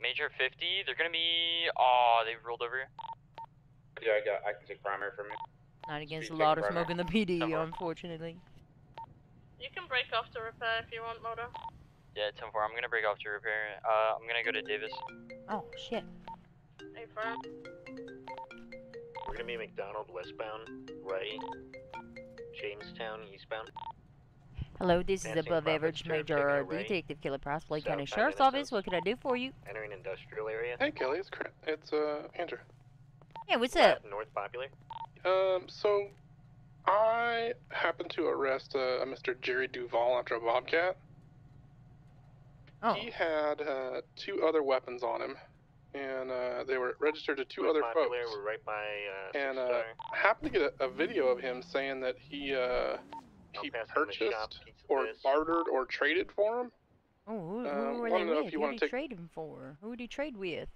Major 50, they're gonna be. Oh, they rolled over. Yeah, I got. I can take primary from you. Not against a Speed lot of right smoke in the PD, Somewhere. unfortunately. You can break off to repair if you want, Moto. Yeah, 10 4. I'm gonna break off to repair. Uh, I'm gonna go to Davis. Oh shit. Hey, firm. We're gonna be McDonald westbound, right? Jamestown eastbound. Hello, this is above average Major taking a right. Detective Kelly Price, Lake County Sheriff's Office. What can I do for you? Entering industrial area. Hey Kelly, it's Cra- it's uh Andrew. Yeah, what's up? North Popular. Um, so I happened to arrest uh, a Mr. Jerry Duval after a bobcat. Oh, He had uh, two other weapons on him, and uh, they were registered to two North other Popular, folks. We're right by uh, And uh, I happened to get a, a video of him saying that he uh, I'll he pass on the shop, purchased or place. bartered or traded for him. oh who, uh, who were they with? Who wanna did he take- trade him for? Who did he trade with?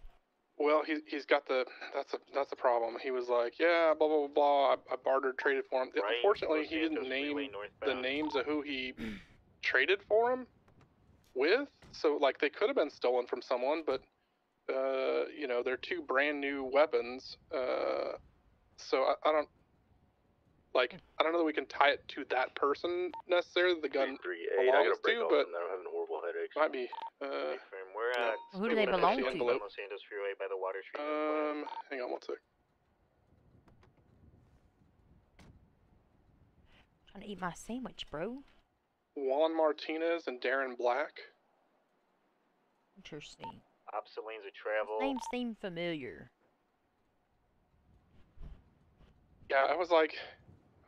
Well, he he's got the that's a that's a problem. He was like, yeah, blah blah blah. blah. I, I bartered, traded for him. Right, Unfortunately, he didn't name the names of who he traded for him with. So like they could have been stolen from someone, but uh, you know they're two brand new weapons. Uh, so I, I don't like I don't know that we can tie it to that person necessarily. The gun Three eight. I gotta belongs to, but. I'm having horrible headaches. might be. Uh, We're yeah. at. Who do they belong to? envelope. Los Santos Freeway by the water treatment um, hang on one sec. Trying to eat my sandwich, bro. Juan Martinez and Darren Black. Interesting. Opposite lanes of travel. Names seem familiar. Yeah, I was like,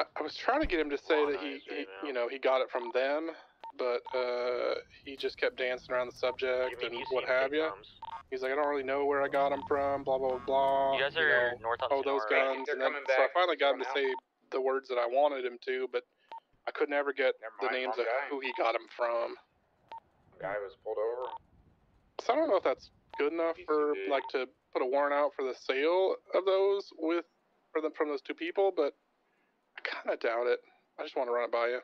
I, I was trying to get him to say that he, he you know, he got it from them, but uh, he just kept dancing around the subject and what have you. He's like, I don't really know where I got them from, blah blah blah. You guys you are know, north on oh those Sonora. guns, They're and then so I finally got him to now. say the words that I wanted him to, but I could never get Never the names of guy. who he got them from. Guy was pulled over. So I don't know if that's good enough for like to put a warrant out for the sale of those with for them from those two people, but I kind of doubt it. I just want to run it by you.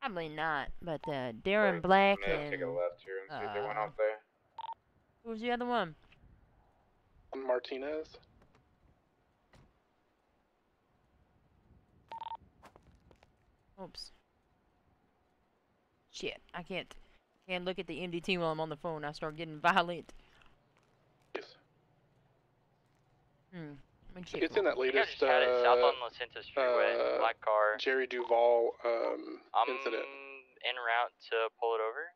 Probably not, but uh, Darren Right. Black I'm and take a left here and see if they went uh, off there. who was the other one? Martinez. Oops. Shit, I can't can't look at the MDT while I'm on the phone. I start getting violent. Yes. Hmm. Make It's in that I I latest just had it south uh, on Los Santos Freeway. uh, black car. Jerry Duval um, I'm incident. en route to pull it over.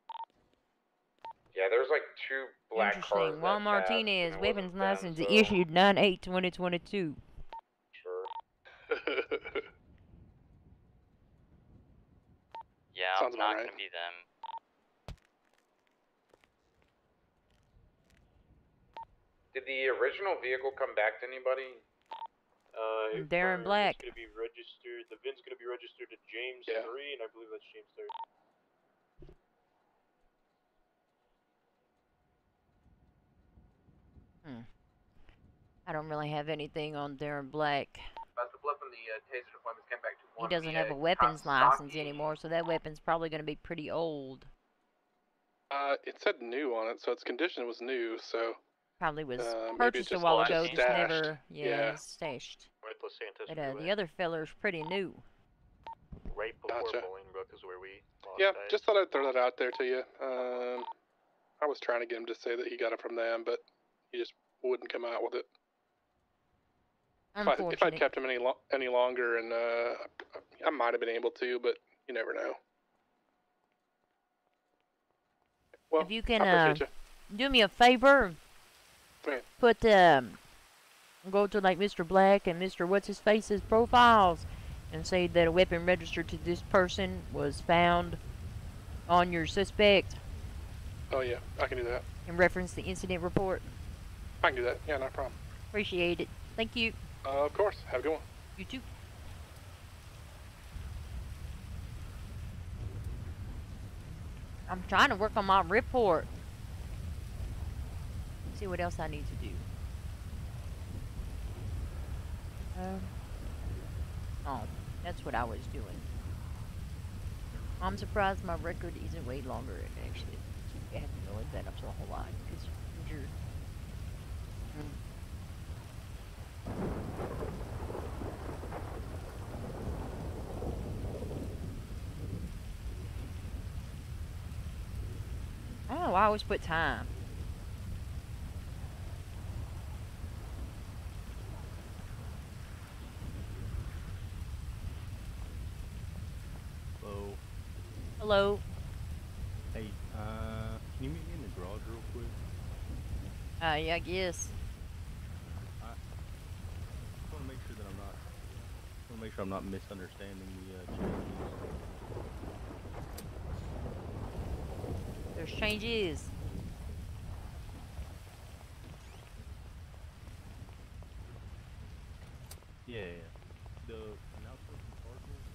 Yeah, there's like two black cars. Interesting. Juan Martinez, weapons wasn't license so issued 9 8 2022. Sure. Yeah, Sounds I'm not right. gonna be them. Did the original vehicle come back to anybody? Uh, Darren our- Black. It's gonna be registered. The VIN's gonna be registered to James Yeah. three, and I believe that's James third. I don't really have anything on Darren Black. About the blip and the uh, taser deployments came back to He doesn't have a weapons license Kawasaki. anymore, so that weapon's probably going to be pretty old. uh, it said new on it, so its condition was new. So Probably was Uh, maybe purchased a while ago, it. just Stashed. never, yeah, Yeah. stashed. Right, But uh, the other feller's pretty new. Right before Gotcha. Bolingbroke is where we lost yeah, sight. just thought I'd throw that out there to you. Um, I was trying to get him to say that he got it from them, but he just wouldn't come out with it. If I if I'd kept him any lo- any longer, and uh, I, I might have been able to, but you never know. Well, if you can uh, appreciate do me a favor, Put um, go to like Mr. Black and Mr. What's His Face's profiles, and say that a weapon registered to this person was found on your suspect. Oh yeah, I can do that. and reference the incident report. I can do that. Yeah, no problem. Appreciate it. Thank you. Uh, of course. Have a good one. You too. I'm trying to work on my report see what else I need to do. Um, oh, that's what I was doing. I'm surprised my record isn't way longer. Actually, I haven't noticed that up to a whole lot because. Oh, I always put time. Hello. Hey, uh, can you meet me in the garage real quick? Uh, yeah, I guess. I just want to make sure that I'm not. Want to make sure I'm not misunderstanding the uh, changes. There's changes. Yeah, the announcement from Cardinals.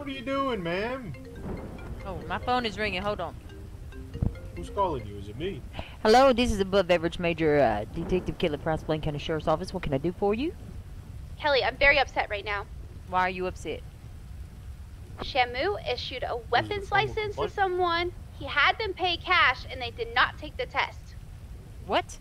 What are you doing, ma'am? Oh, my phone is ringing. Hold on. Who's calling you? Is it me? Hello, this is above average major uh, detective Kelly Price, Blaine County Sheriff's Office. What can I do for you? Kelly, I'm very upset right now. Why are you upset? Shamu issued a weapons form of license to someone. He had them pay cash, and they did not take the test. What?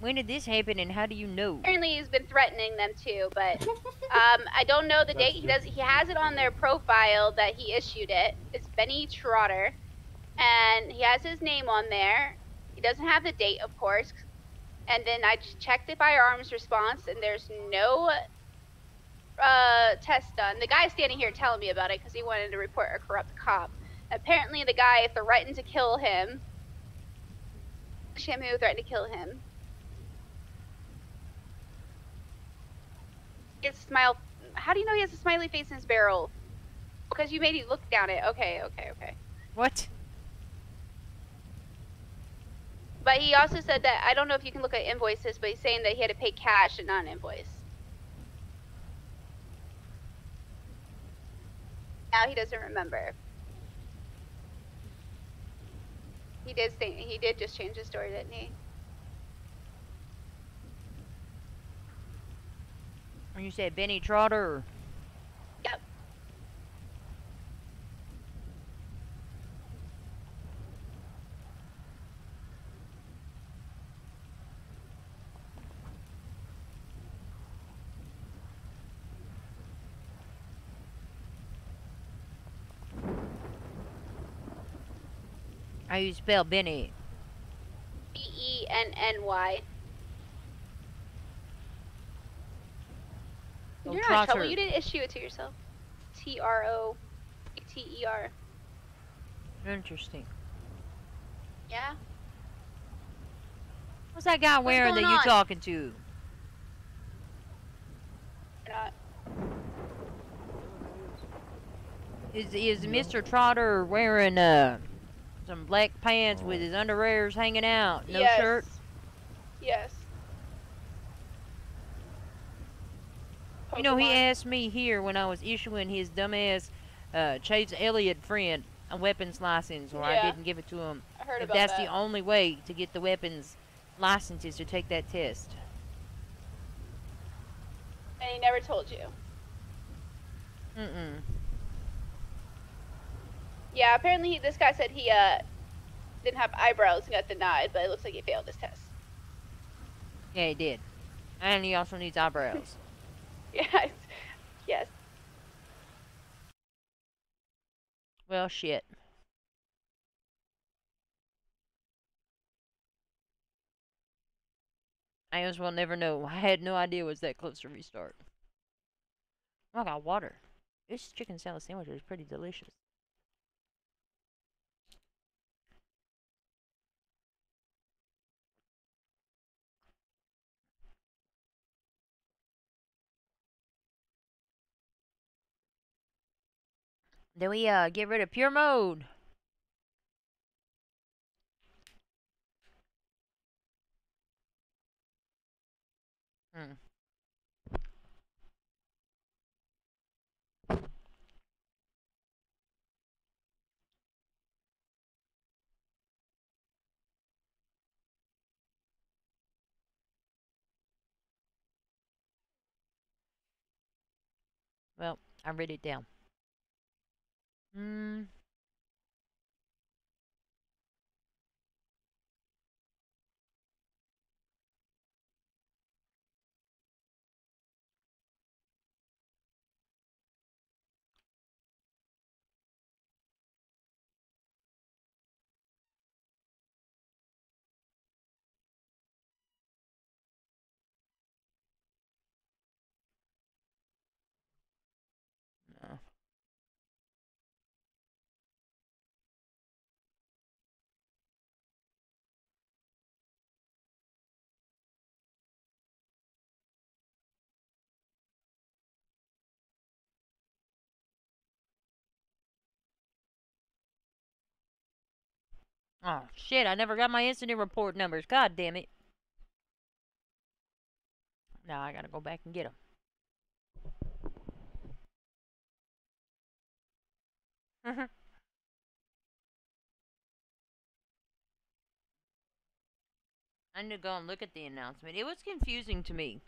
When did this happen, and how do you know? Apparently, he's been threatening them too, but um, I don't know the date. He does. He has it on their profile that he issued it. It's Benny Trotter, and he has his name on there. He doesn't have the date, of course. And then I just checked the firearms response, and there's no uh, test done. The guy's standing here telling me about it because he wanted to report a corrupt cop. Apparently, the guy threatened to kill him. Shamu threatened to kill him. His smile. How do you know he has a smiley face in his barrel? Because you made me look down it. Okay, okay, okay. What? But he also said that I don't know if you can look at invoices, but he's saying that he had to pay cash and not an invoice. Now he doesn't remember. He did say he did just change his story, didn't he? When you said Benny Trotter? Yep. How you spell Benny? B E N N Y. Oh, You're not in trouble. Trotter. You didn't issue it to yourself. T R O T E R. Interesting. Yeah. What's that guy wearing that going you on? talking to? Not. Is is Mr. Trotter wearing uh some black pants with his underwears hanging out, no yes. shirt? Yes. You know, he asked me here when I was issuing his dumbass uh, Chase Elliott friend a weapons license, or I didn't give it to him. I heard If about that's that. the only way to get the weapons licenses to take that test. and he never told you. Mm-mm. Yeah, apparently he, this guy said he uh didn't have eyebrows and got denied, but it looks like he failed his test. Yeah, he did. And he also needs eyebrows. Yeah. yes. well, shit. I as well never know. I had no idea it was that close to restart. Oh, I got water. This chicken salad sandwich is pretty delicious. Then we uh get rid of pure mode. Hmm. Well, I read it down. Hmm. Oh, shit, I never got my incident report numbers. God damn it. Now I gotta go back and get them. Mm-hmm. I need to go and look at the announcement. It was confusing to me.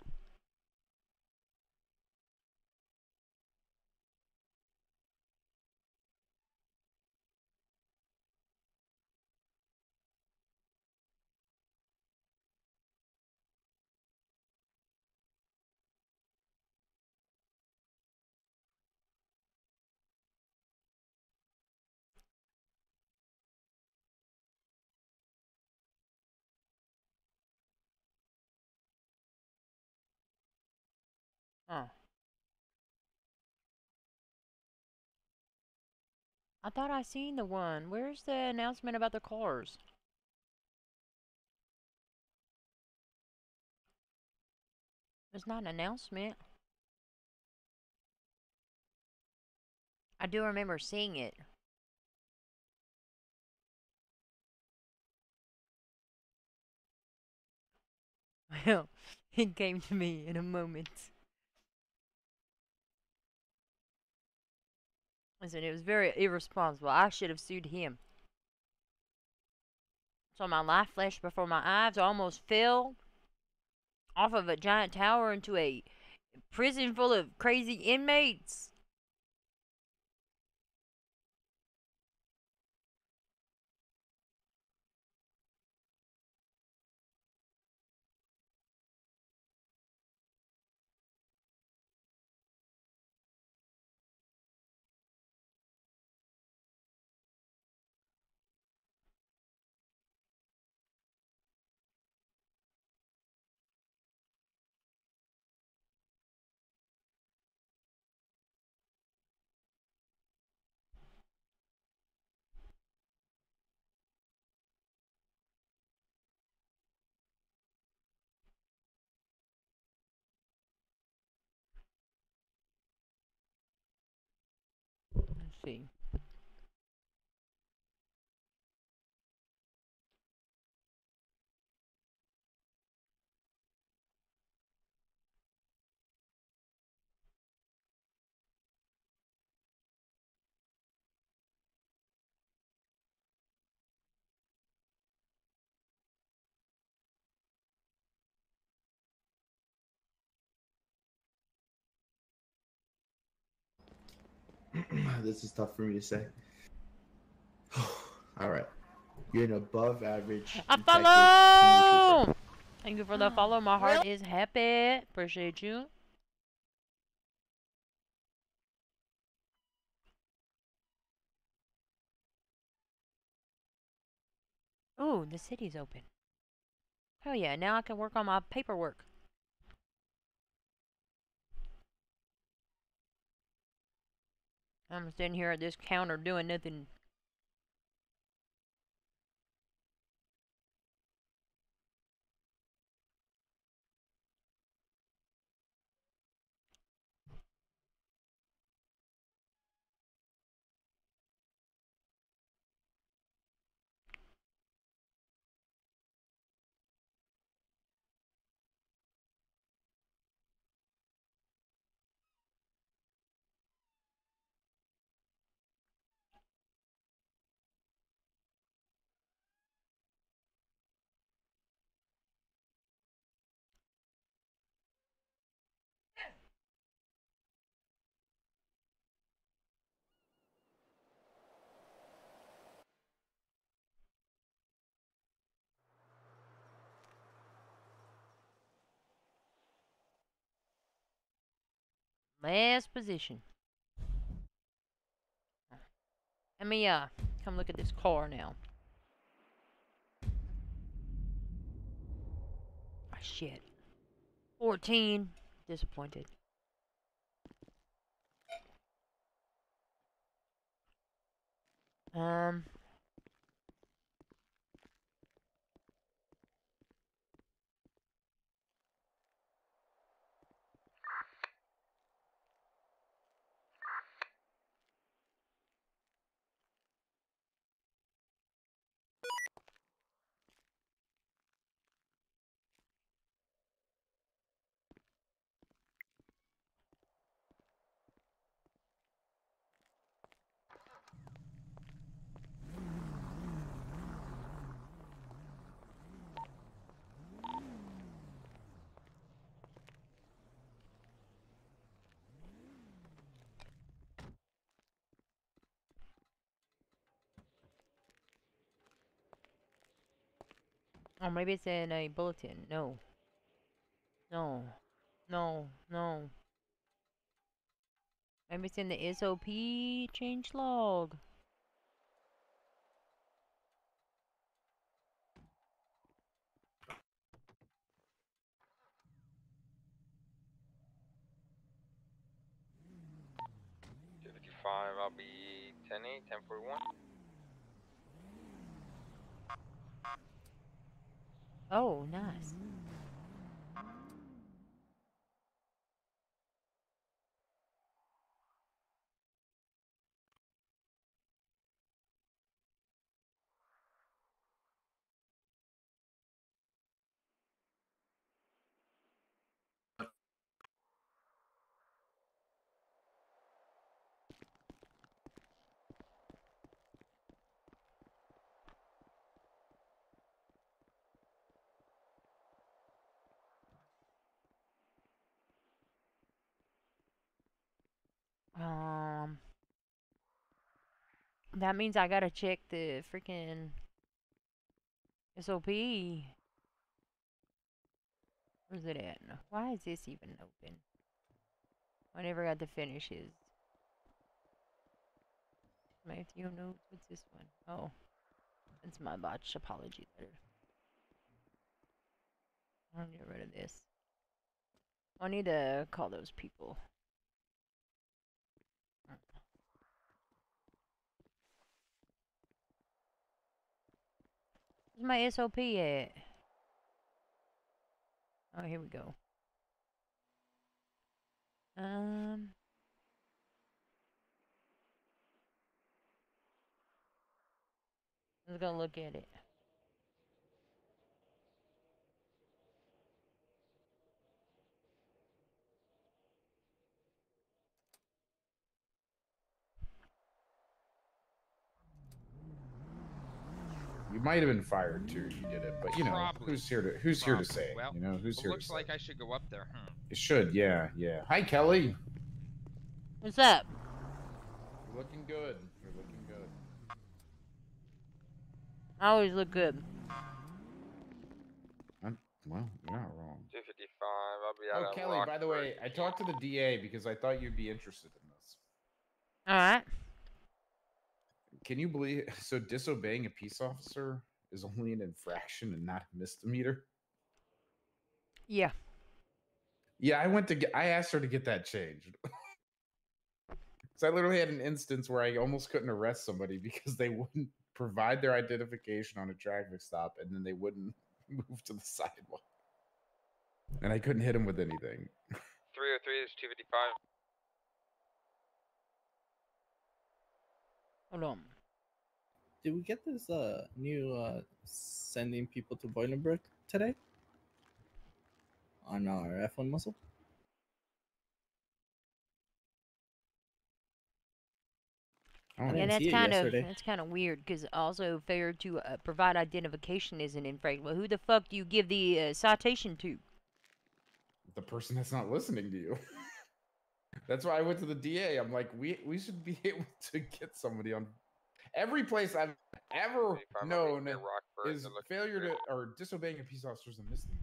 I thought I seen the one. Where's the announcement about the cars? There's not an announcement. I do remember seeing it. Well, it came to me in a moment. Listen, it was very irresponsible. I should have sued him. So my life flashed before my eyes. I almost fell off of a giant tower into a prison full of crazy inmates. See. this is tough for me to say. All right. You're an above average. I follow! Thank you for the follow. My heart is happy. Appreciate you. Ooh, the city's open. Hell yeah, now I can work on my paperwork. I'm sitting here at this counter doing nothing. Last position. Let me uh come look at this car now. Ah, shit. 14. Disappointed. Um. Maybe it's in a bulletin. No. No. No. No. Maybe it's in the SOP change log. I'll be ten eight, ten forty-one. Oh, nice. Um, that means I gotta check the freaking SOP. Where's it at? Why is this even open? I never got the finishes. My Matthew notes. What's this one? Oh, it's my botched apology letter. I'll get rid of this. I need to call those people. Where's my SOP at? Oh, here we go. Um. Let's go look at it. You might have been fired too. if You did it, but you know Probably. who's here to who's here to say? Well, you know who's it here to looks say? like I should go up there. Hmm. It should, yeah, yeah. Hi, Kelly. What's up? You're looking good. You're looking good. I always look good. I'm, well, you're not wrong. Two fifty-five. I'll be out Oh, of Kelly, by the way, I talked to the DA because I thought you'd be interested in this. All right. Can you believe? So disobeying a peace officer is only an infraction and not a misdemeanor. Yeah. Yeah, I went to get. I asked her to get that changed. so I literally had an instance where I almost couldn't arrest somebody because they wouldn't provide their identification on a traffic stop, and then they wouldn't move to the sidewalk, and I couldn't hit them with anything. Three oh three is two fifty-five. Hold on. Did we get this uh new uh sending people to Bolingbroke today? On our F1 muscle? I Yeah, that's kind of that's kind of weird because also failure to uh, provide identification is an infraction. Well, who the fuck do you give the uh, citation to? the person that's not listening to you. that's why I went to the DA. I'm like, we we should be able to get somebody on. Every place I've ever I'll known near Rockford, is they're failure to or disobeying a peace officer is a misdemeanor.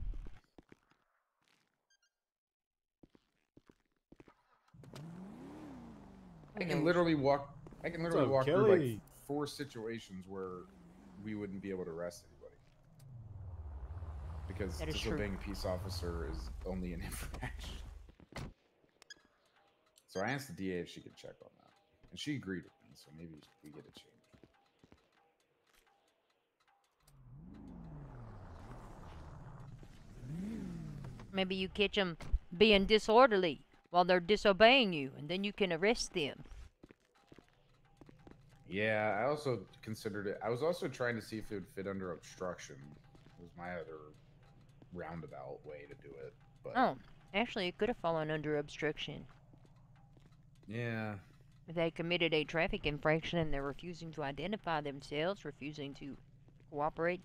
I can literally walk. I can literally up, walk through like four situations where we wouldn't be able to arrest anybody because That is disobeying a peace officer is only an infraction. So I asked the DA if she could check on that, and she agreed with me. So maybe we get a change. Maybe you catch them being disorderly while they're disobeying you, and then you can arrest them. Yeah, I also considered it. I was also trying to see if it would fit under obstruction. Was my other roundabout way to do it, but Oh, actually, it could have fallen under obstruction. yeah, they committed a traffic infraction and they're refusing to identify themselves, refusing to cooperate,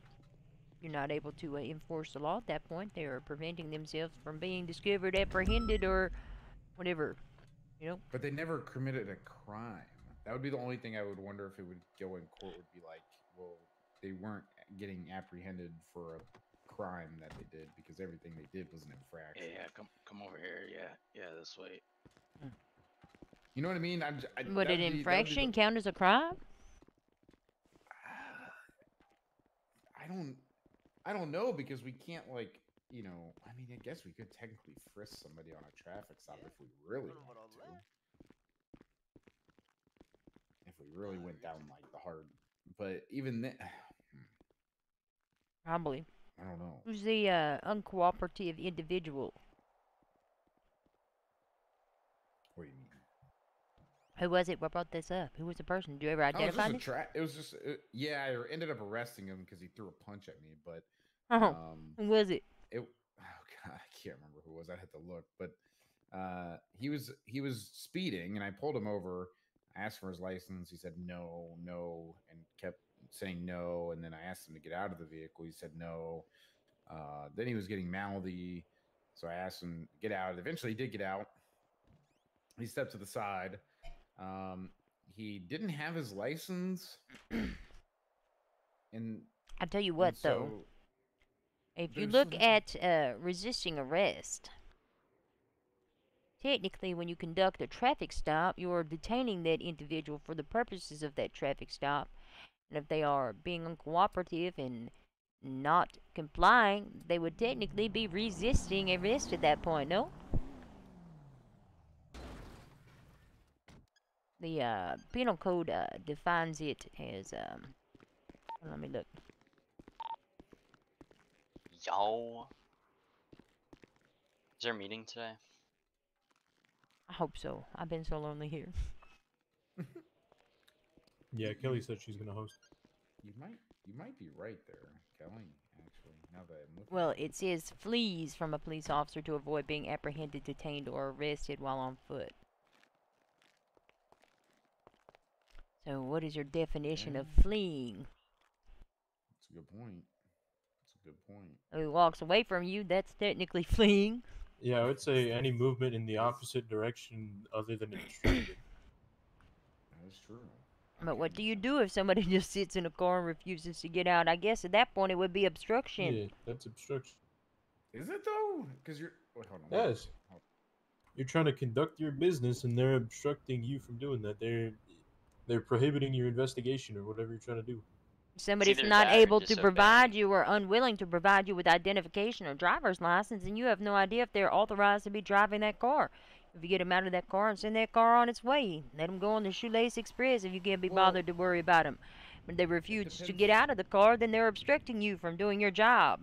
you're not able to uh, enforce the law at that point. They are preventing themselves from being discovered, apprehended, or whatever. You know? but they never committed a crime. That would be the only thing I would wonder if it would go in court. Would be like, well, they weren't getting apprehended for a crime that they did because everything they did was an infraction. Yeah, yeah, come come over here. Yeah, yeah, this way. You know what I mean? I'm, j- I, Would that'd an be- that'd be infraction the- count as a crime? I don't I don't know because we can't like you know I mean I guess we could technically frisk somebody on a traffic stop if we really wanted to. If we really went down like the hard but even then Probably. I don't know. Who's the uh, uncooperative individual? What do you mean? Who was it? What brought this up? Who was the person? Do you ever it was identify just a tra- it was just uh, yeah, I ended up arresting him because he threw a punch at me, but Oh, um who was it? it oh god i can't remember who it was. I had to look but uh he was he was speeding and i pulled him over. I asked for his license. He said no no and kept saying no and then i asked him to get out of the vehicle. He said no. Uh then he was getting mouthy so i asked him to get out. Eventually he did get out. He stepped to the side um he didn't have his license and I tell you what, though. If you look some- at uh, resisting arrest, technically, when you conduct a traffic stop, you are detaining that individual for the purposes of that traffic stop. And if they are being uncooperative and not complying, they would technically be resisting arrest at that point, no? The uh, penal code uh, defines it as, um, let me look. Yo. Is there a meeting today? I hope so. I've been so lonely here. Yeah, Kelly said she's gonna host. You might you might be right there, Kelly. Actually, now that I'm looking. Well, it says flees from a police officer to avoid being apprehended, detained, or arrested while on foot. So, what is your definition of fleeing? That's a good point. That's a good point. If he walks away from you, that's technically fleeing. Yeah, I would say any movement in the opposite direction other than obstructed. That is true. But what do you do if somebody just sits in a car and refuses to get out? I guess at that point it would be obstruction. Yeah, that's obstruction. Is it though? Because you're. Wait, hold on. wait. Yes. You're trying to conduct your business and they're obstructing you from doing that. They're they're prohibiting your investigation or whatever you're trying to do. Somebody's not able to provide you or unwilling to provide you with identification or driver's license, and you have no idea if they're authorized to be driving that car. If you get them out of that car and send that car on its way, let them go on the Shoelace Express if you can't be Well, bothered to worry about them. When they refuse to get out of the car, then they're obstructing you from doing your job.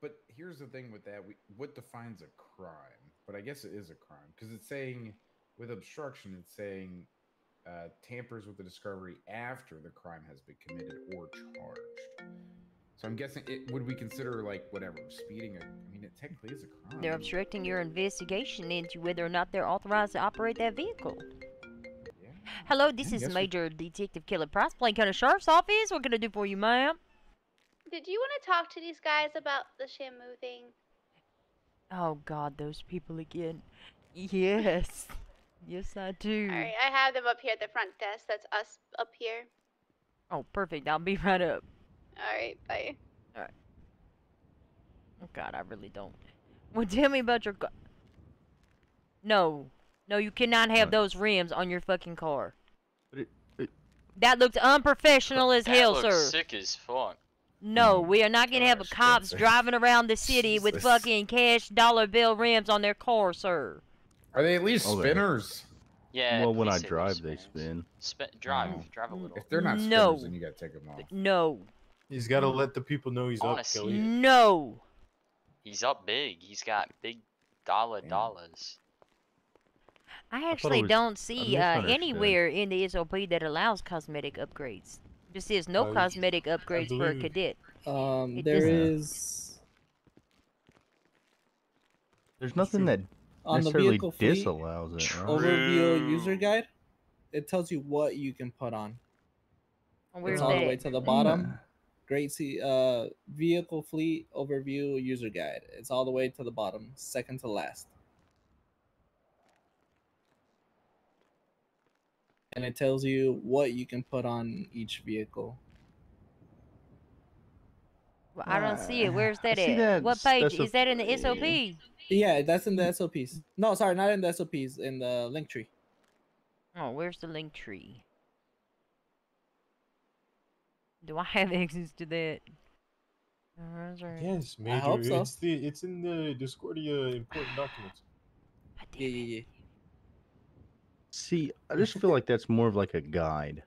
But here's the thing with that: we, what defines a crime? But I guess it is a crime because it's saying with obstruction, it's saying uh, tampers with the discovery after the crime has been committed or charged. So I'm guessing it would we consider like whatever speeding. A, I mean, it technically is a crime. They're obstructing your investigation into whether or not they're authorized to operate that vehicle. Hello, this I is guess we- Major Detective Kelly Price, Blaine County Sheriff's Office. What can I do for you, ma'am? Did you want to talk to these guys about the Shamu thing? Oh God, those people again. Yes, yes I do. All right, I have them up here at the front desk. That's us up here. Oh, perfect. I'll be right up. All right, bye. All right. Oh God, I really don't. Well, tell me about your. Go- no, No, you cannot have those rims on your fucking car. But it, it, That looks unprofessional as hell, looks sir. sick as fuck. No, we are not gonna oh, have Gosh, cops driving around the city with fucking cash dollar bill rims on their car, sir. Are they at least Oh, spinners? Yeah. well, when I drive, they spin. Spin, drive, Oh. drive a little. If they're not spinners, No. then you gotta take them off. No, He's got to let the people know he's up, Kelly. no. He's up big. He's got big dollar Damn. dollars. I thought it actually was- don't see uh, anywhere in the SOP that allows cosmetic upgrades. Just says no Uh, cosmetic upgrades for a cadet. Um, It there There's nothing that on the necessarily vehicle fleet disallows it. Right? overview user guide. It tells you what you can put on. Where's it's all the way to the bottom. Great see uh vehicle fleet overview user guide. It's all the way to the bottom, second to last. And it tells you what you can put on each vehicle. Well, I don't see it. Where's that I at? that what page is that in the SOP? Yeah, that's in the SOPs. No, sorry, not in the SOPs, in the link tree. Oh, where's the link tree? Do I have access to that? Uh, that's right. Yes, Major. hope so. It's the it's in the Discordia important documents. God Yeah, yeah, yeah. See, I just feel like that's more of like a guide.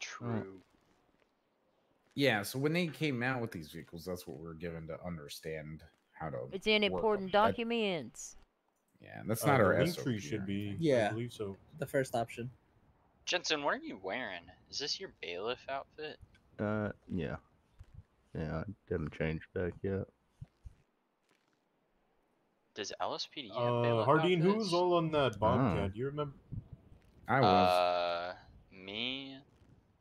True. Yeah, so when they came out with these vehicles, that's what we are given to understand how to. It's in work 'em. important That- documents. yeah, that's Uh, not the our link SOP. tree should be. Yeah. I believe so. The first option. Jensen, what are you wearing? Is this your bailiff outfit? Uh, yeah, yeah, I haven't change back yet. Does LSPD have Uh, bailiff Hardin, who outfits? was all on that Bobcat? Oh. Do you remember? I was. Uh, me,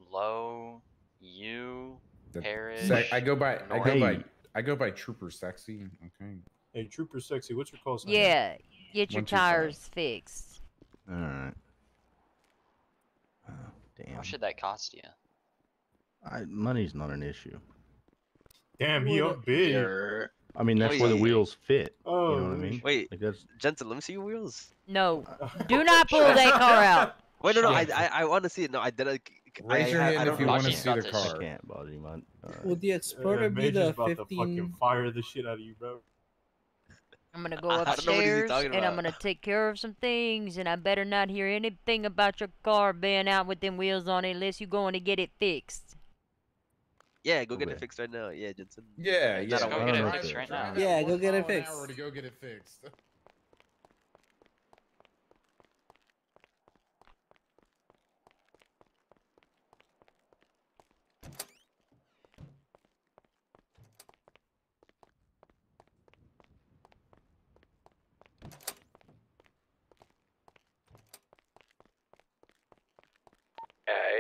Low, you, The Harris. sec- I go by. I go by. Hey. I go by Trooper Sexy. Okay. Hey, Trooper Sexy, what's your call sign? Yeah, get your One, two, five. tires fixed. All right. Oh, How damn. much did that cost you? I, money's not an issue. Damn, he up big. I mean, that's where the wheels fit. Oh, you know what I oh. mean? Wait, Like that's Jensen, let me see your wheels. No, do not pull that car out. Wait, no, no, I, I, I want to see it. No, I did I didn't. I, Raise your hand I if you want to see the this. I car. can't body man. Alright. Would the Explorer be the about to 15? fucking fire the shit out of you, bro. I'm gonna go I don't know what he's upstairs and I'm gonna take care of some things, and I better not hear anything about your car being out with them wheels on it unless you're going to get it fixed. Yeah, go get Okay. it fixed right now. Yeah, Jensen. Yeah, yeah. Go get it fixed right now. Yeah, go get it fixed. hour to go get it fixed.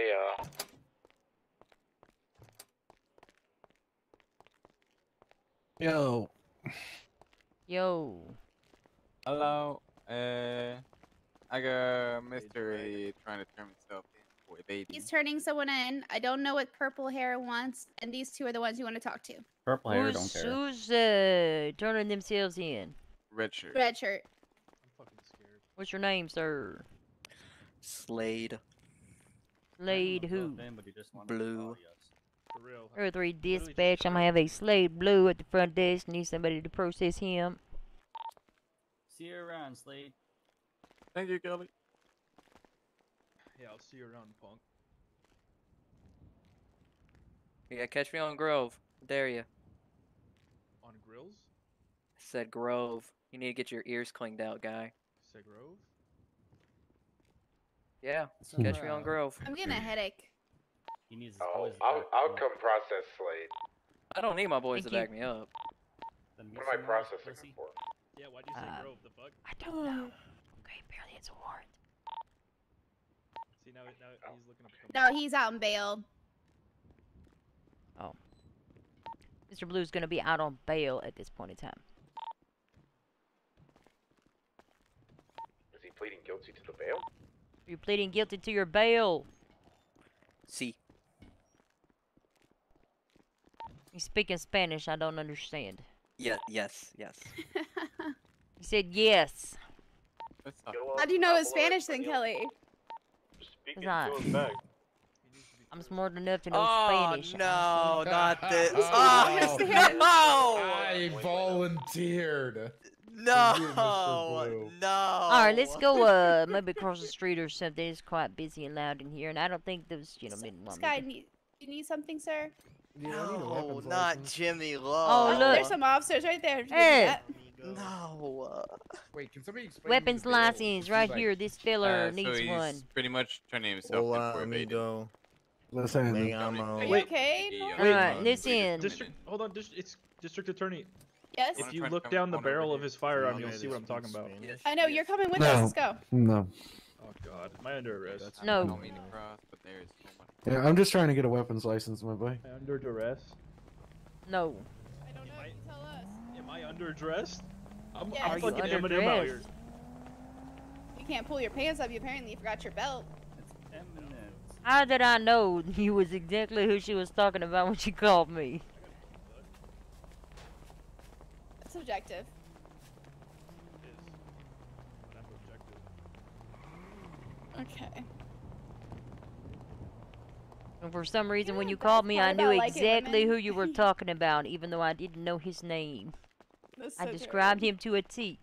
Hey, uh, Yo. Yo, Hello. Uh, I got mystery trying to turn himself in for a baby. He's turning someone in. I don't know what purple hair wants, and these two are the ones you want to talk to. Purple hair, don't who's, care. who's uh, turning themselves in? Red shirt. Red shirt. I'm fucking scared. What's your name, sir? Slade. Slade who? Blue. Earth 3 dispatch. I'm gonna have a Slade Blue at the front desk. Need somebody to process him. See you around, Slade. Thank you, Kelly. Yeah, I'll see you around, punk. Yeah, catch me on Grove. Dare you? On grills? Said Grove. You need to get your ears cleaned out, guy. Say Grove? Yeah, catch me on Grove. I'm getting a headache. He needs his oh, boys to I'll, back I'll come process Slade. I don't need my boys Thank to you. back me up. Then What am I meet processing pussy. him for? Yeah, why'd you say Uh, Grove? The fuck? I don't know. Okay, apparently it's a warrant. See, now, now he's looking up. No, he's out in bail. Oh. Mr. Blue's gonna be out on bail at this point in time. Is he pleading guilty to the bail? You're pleading guilty to your bail. See. He's speaking Spanish. I don't understand. Yeah, yes, yes. He said yes. How do you know his Spanish then, Kelly? Speak It's not. to him back. I'm smart enough to know Oh Spanish. no, not this. Oh, Oh, no! I volunteered. No, You, Mr. Blue. no. All right, let's go. Uh, maybe across the street or something. It's quite busy and loud in here, and I don't think those gentlemen This want guy me. need. You need something, sir? No, not Jimmy Lowe. Oh, look. There's some officers right there. Hey. No. Wait, can somebody explain? Weapons the license right like- here. This filler Uh, needs he's one. pretty much turning himself in Hola, for evading. amigo. Listen. Me amo. Are you Wait. okay? Yeah, Norman? Alright, yeah. listen. District. Hold on. Dis- it's district attorney. Yes. If you look down the barrel of his firearm, you'll see what I'm talking about. Spanish. I know you're coming with No. us. Let's go. No. Oh God, am I under arrest? I No. don't mean to cross, but there's so much. Yeah, I'm just trying to get a weapons license, my boy. Am I under duress? No. I don't know. You tell us. Am I under dressed? I'm, Yeah. I'm Are you fucking under Eminem out here. You can't pull your pants up. You apparently forgot your belt. How did I know you was exactly who she was talking about when she called me? That's subjective. Okay. And for some reason, when you called me, I knew about liking exactly who you were talking about, even though I didn't know his name. That's I so described terrible. him to a T.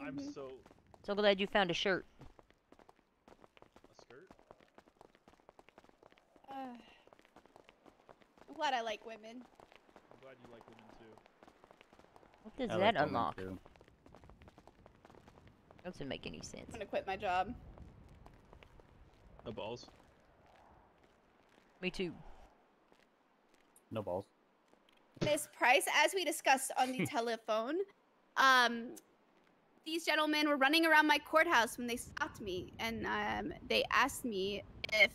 I'm Mhm. so. So glad you found a shirt. A skirt? Uh, I'm glad I like women. I'm glad you like women too. What does I that like unlock? too. Doesn't make any sense. I'm gonna quit my job. No balls. Me too. No balls. Miss Price, as we discussed on the telephone, um, these gentlemen were running around my courthouse when they stopped me, and um, they asked me if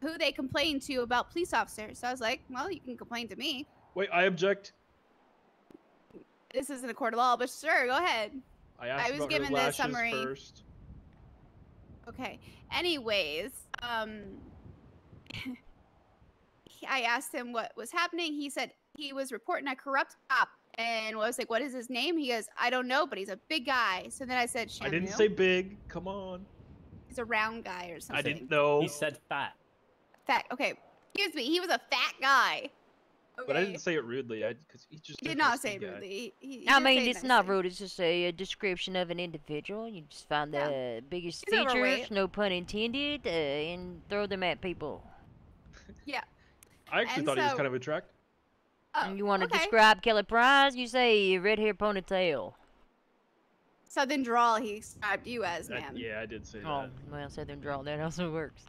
who they complained to about police officers. So I was like, "Well, you can complain to me. Wait, I object. This isn't a court of law, but sure, go ahead." I asked I was about given her the summary. first. Okay. Anyways, um, I asked him what was happening. He said he was reporting a corrupt cop, and I was like, "What is his name?" He goes, "I don't know, but he's a big guy." So then I said, I didn't say big. Come on. he's a round guy or something. I didn't know. He said fat. Fat. Okay, excuse me. He was a fat guy. Okay. But I didn't say it rudely. I because he just He did not say it rudely. He, he, he I mean, say it it's not rude. It's just a, a description of an individual. You just find Yeah. the biggest He's features, overweight. no pun intended, uh, and throw them at people. Yeah. I actually And thought he was kind of attractive. Oh, you want to okay. describe Kelly Price? You say red hair ponytail. Southern drawl. He described you as, I- ma'am. yeah, I did say Oh, that. well, Southern draw. That also works.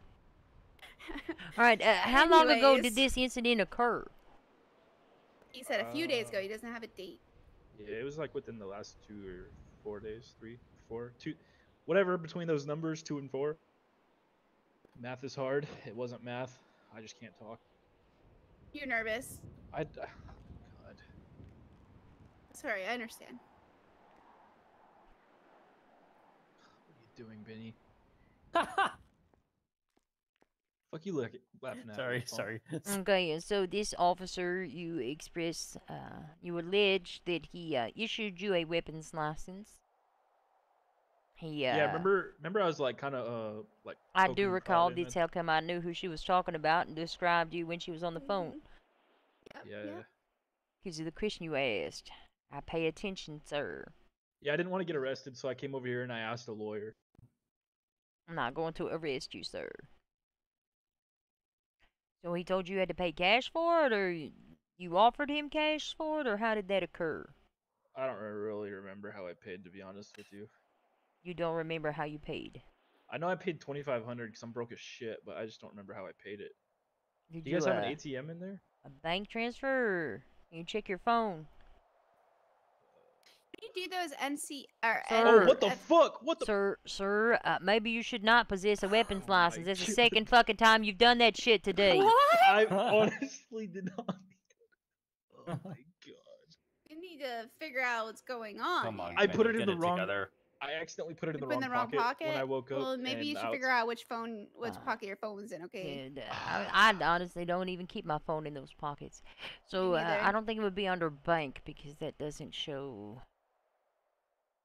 All right. Uh, how long ago did this incident occur? He said a few days ago Uh, he doesn't have a date. Yeah, it was like within the last two or four days, three, four, two, whatever between those numbers, two and four. Math is hard. It wasn't math. I just can't talk. You're nervous. I. d- God. Sorry, I understand. What are you doing, Benny? Fuck you, look laughing at. Sorry, sorry. Okay, so this officer, you express, uh, you allege that he uh, issued you a weapons license. He, uh, Yeah, remember? Remember, I was like, kind of, uh, like. I do recall prodding this. How come I knew who she was talking about and described you when she was on the phone? Yeah, yeah. Because of the question you asked. I pay attention, sir. Yeah, I didn't want to get arrested, so I came over here and I asked a lawyer. I'm not going to arrest you, sir. So he told you you had to pay cash for it, or you offered him cash for it, or how did that occur? I don't really remember how I paid, to be honest with you. You don't remember how you paid. I know I paid twenty five hundred because I'm broke as shit, but I just don't remember how I paid it. Did Do you guys have uh, an ATM in there? A bank transfer? You check your phone. Can you do those NC or Sir, Oh, what the fuck? What the? Sir, sir, uh, maybe you should not possess a weapons license. That's the second fucking time you've done that shit today. What? I honestly did not. Oh my god. You need to figure out what's going on. Come on. I put it in the it wrong. together. I accidentally put it in the Put in wrong, the wrong pocket, pocket. when I woke up. Well, maybe you should I- figure out which phone, which Uh, pocket your phone was in. Okay. And, uh, I, I honestly don't even keep my phone in those pockets. So uh. I don't think it would be under bank because that doesn't show.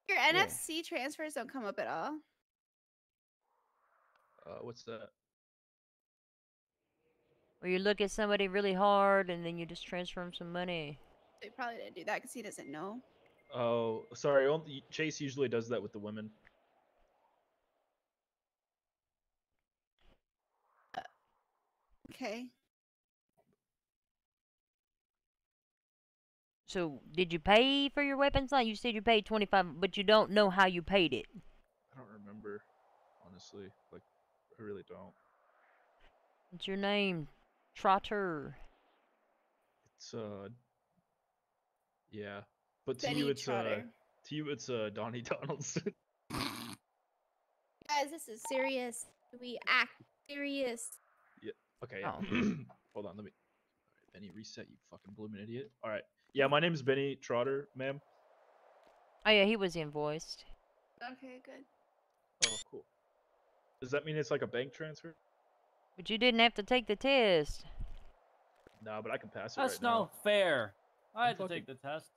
Your Yeah. NFC transfers don't come up at all. Uh, what's that? Or you look at somebody really hard and then you just transfer him some money. They probably didn't do that because he doesn't know. Oh, sorry. Only, Chase usually does that with the women. Okay. So, did you pay for your weapons line? You said you paid 25, but you don't know how you paid it. I don't remember, honestly. Like, I really don't. What's your name? Trotter. It's uh, yeah. But to Benny you, it's uh, to you, it's uh, Donnie Donaldson. Guys, this is serious. We act serious. yeah. Okay. Yeah. Oh. Hold on. Let me. Alright, Benny, reset. You fucking blooming idiot. All right. Yeah, my name's Benny Trotter, ma'am. Oh, yeah, he was invoiced. Okay, good. Oh, cool. Does that mean it's like a bank transfer? But you didn't have to take the test. No, but I can pass it That's right now. not fair. I I'm had to fucking- take the test.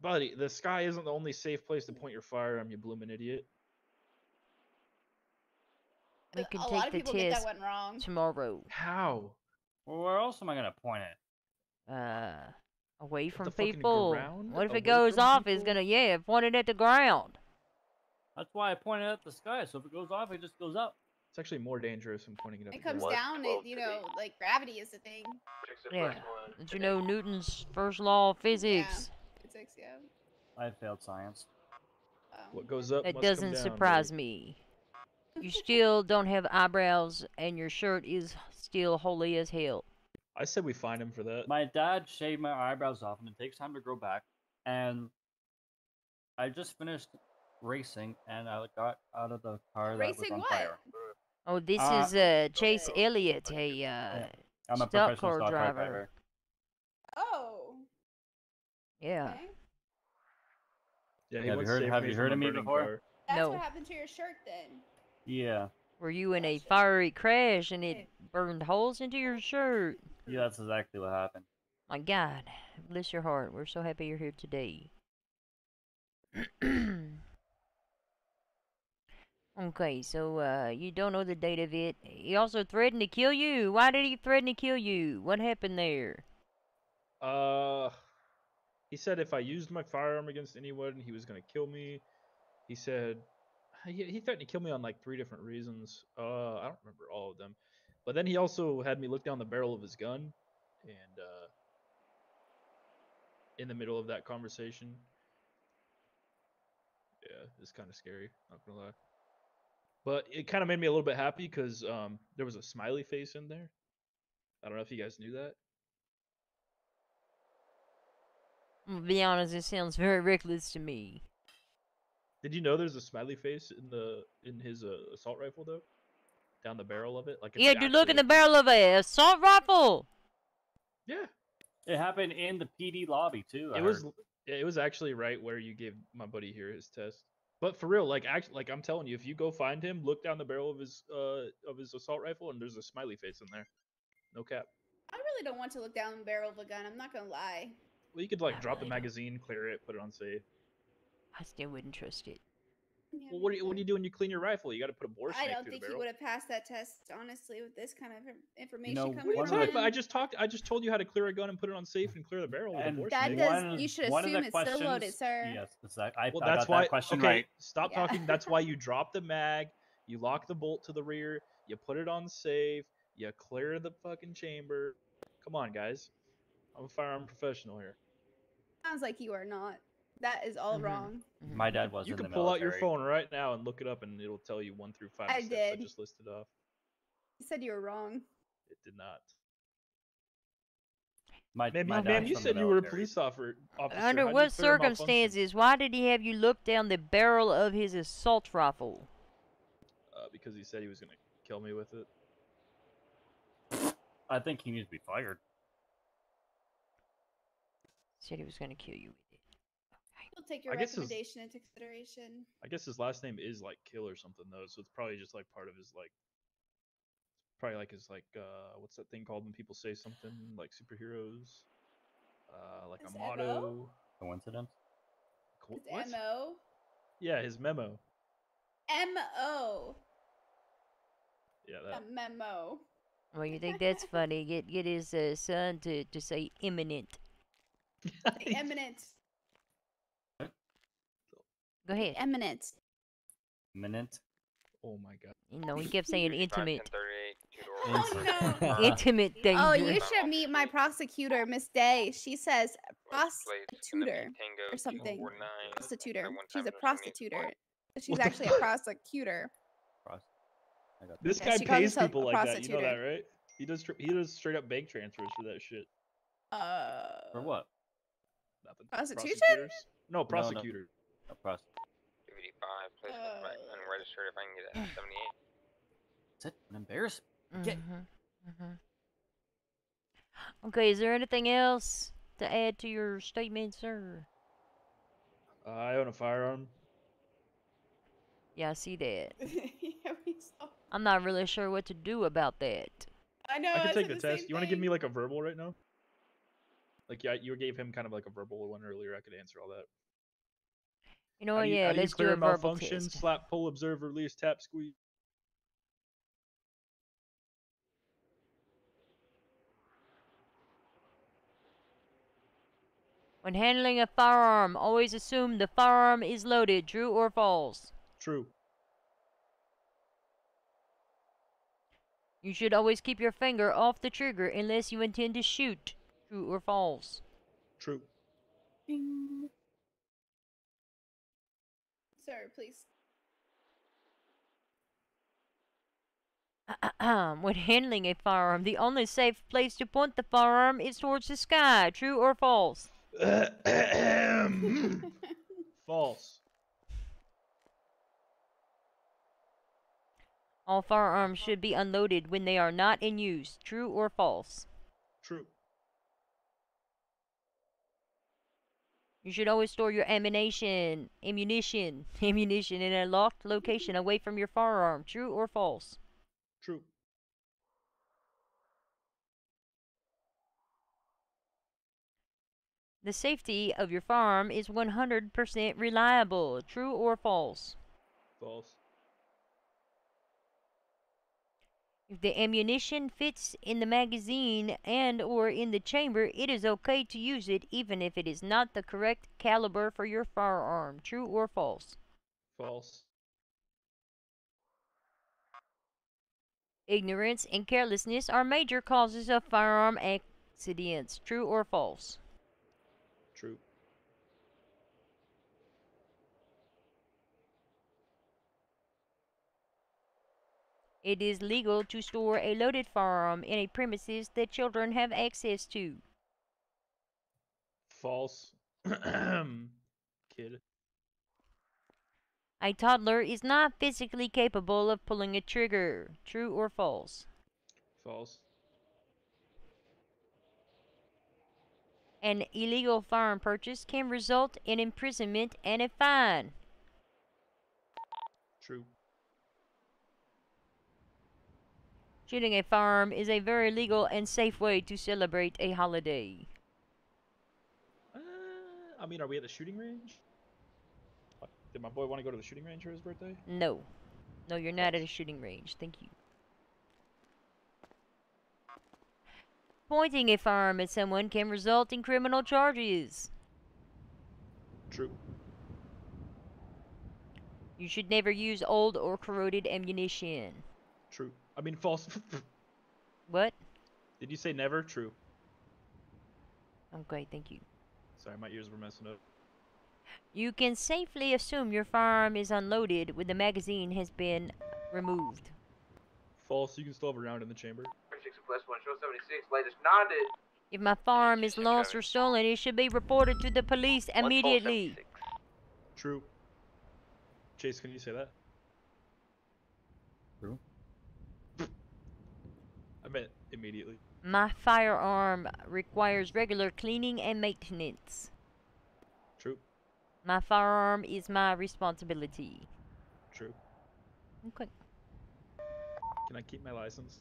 Buddy, the sky isn't the only safe place to point your firearm, you blooming idiot. We can a take lot of the people get that test one wrong. tomorrow. How? Well, where else am I gonna point it? Uh, away from the people. What if Away it goes from off? It's gonna yeah, point it at the ground. That's why I pointed at the sky. So if it goes off, it just goes up. It's actually more dangerous than pointing it at It comes ground. down, it, you know, like gravity is the thing. Yeah. Did you know Newton's first law of physics? Yeah. Physics, yeah. I failed science. Oh. What goes up That must doesn't down, surprise buddy. me. You still don't have eyebrows, and your shirt is still holy as hell. I said we find him for that. My dad shaved my eyebrows off, and it takes time to grow back. And I just finished racing, and I got out of the car that was Racing on what? fire. Oh, this Uh, is uh, Chase Elliott, a uh, I'm a stock car stock driver. driver. Oh. Yeah. Yeah, he Have you heard- have you heard of me before? car. That's No. what happened to your shirt then. Yeah, Were you in a fiery crash and it burned holes into your shirt? Yeah, that's exactly what happened. My God, bless your heart. We're so happy you're here today. okay, so uh, you don't know the date of it. He also threatened to kill you. Why did he threaten to kill you? What happened there? Uh, he said if I used my firearm against anyone, he was gonna kill me. He said he, he threatened to kill me on like three different reasons. Uh, I don't remember all of them. But then he also had me look down the barrel of his gun, and uh, in the middle of that conversation, yeah, it's kind of scary. Not gonna lie. But it kind of made me a little bit happy because um, there was a smiley face in there. I don't know if you guys knew that. I'm gonna be honest, it sounds very reckless to me. Did you know there's a smiley face in the in his uh, assault rifle though? Down the barrel of it, like Yeah, you dude, look in the barrel of a assault rifle. Yeah, It happened in the PD lobby too. I it was heard. yeah, it was actually right where you gave my buddy here his test. But for real, like actually, like I'm telling you, if you go find him, look down the barrel of his uh of his assault rifle, and there's a smiley face in there. No cap. I really don't want to look down the barrel of a gun. I'm not gonna lie. Well, you could like drop the magazine, clear it, put it on safe. I still wouldn't trust it. Well, what do you what do you do when you clean your rifle? You got to put a bore I don't think the he would have passed that test, honestly, with this kind of information know, coming What are you talking about? I just talked. I just told you how to clear a gun and put it on safe and clear the barrel with a bore That snake. does- one- you should one of assume the it's still loaded, questions- sir. Yes, it's that- I, Well, I that's got why. that question okay, right. stop Yeah. talking. That's why you drop the mag. You lock the bolt to the rear. You put it on safe. You clear the fucking chamber. Come on, guys. I'm a firearm professional here. Sounds like you are not. That is all Mhm. wrong. My dad was You in can the pull out your phone right now and look it up, and it'll tell you one through five. I steps did. I just listed off. You said you were wrong. It did not. My, Ma'am, my you- ma'am, you said the you were a police officer. officer. Under How'd what clear a malfunction? circumstances? Why did he have you look down the barrel of his assault rifle? Uh, because he said he was gonna kill me with it. I think he needs to be fired. Said he was gonna kill you with it. We'll take your I guess his- recommendation into consideration. I guess his last name is like Kill or something though, so it's probably just like part of his like. Probably like his like uh what's that thing called when people say something like superheroes, uh like Is a Evo? motto, Coincidence? Wh- It's M O. Yeah, his memo. M O. Yeah, A memo. Well, you think that's funny? Get get his uh, son to, to say imminent. The eminent. Go ahead. Eminent. Minute. Oh my god. You know, he kept saying intimate. Oh no. Intimate thing. Oh, you should meet my prosecutor, Miss Day. She says prostitutor or something. Prostitutor. She's a prostitutor. She's actually a prosecutor. This guy she calls pays people like that. You know that, right? He does. He does straight up bank transfers for that shit. Uh. For what? Nothing. Prostitution? Prosecutors? No, no. prosecutor. A prost- 55, placement right, unregistered if I can get it at 78. That's it. An embarrassment. Get- Mhm, mhm. Okay, is there anything else to add to your statement, sir? Uh, I own a firearm. Yeah, I see that. yeah, we saw. I'm not really sure what to do about that. I know. I can I take the the test. You want to give me like a verbal right now? Like yeah, you gave him kind of like a verbal one earlier. I could answer all that. You know How what? you- Yeah, how you let's do clear a verbal malfunction, test. Slap, pull, observe, release, tap, squeeze. When handling a firearm, always assume the firearm is loaded. True or false? True. You should always keep your finger off the trigger unless you intend to shoot. True or false? True. Sir, please. when handling a firearm, the only safe place to point the firearm is towards the sky. True or false? False. All firearms should be unloaded when they are not in use. True or false? True. You should always store your ammunition, ammunition, ammunition in a locked location away from your firearm. True or false? True. The safety of your firearm is 100% reliable. True or false? False. If the ammunition fits in the magazine and or in the chamber, it is okay to use it even if it is not the correct caliber for your firearm. True or false? False. Ignorance and carelessness are major causes of firearm accidents. True or false? True. It is legal to store a loaded firearm in a premises that children have access to. False. Kid. A toddler is not physically capable of pulling a trigger. True or false? False. An illegal firearm purchase can result in imprisonment and a fine. True. Shooting a firearm is a very legal and safe way to celebrate a holiday. Uh, I mean, are we at the shooting range? Did my boy want to go to the shooting range for his birthday? No. No, you're not at a shooting range. Thank you. Pointing a firearm at someone can result in criminal charges. True. You should never use old or corroded ammunition. True. I mean, false. What? Did you say never? True. Okay, thank you. Sorry, my ears were messing up. You can safely assume your firearm is unloaded when the magazine has been removed. False. You can still have a round in the chamber. 36 plus 1, show 76, latest nodded. If my firearm is lost or stolen, it should be reported to the police immediately. True. Chase, can you say that? True. I meant immediately. My firearm requires regular cleaning and maintenance. True. My firearm is my responsibility. True. Okay. Can I keep my license?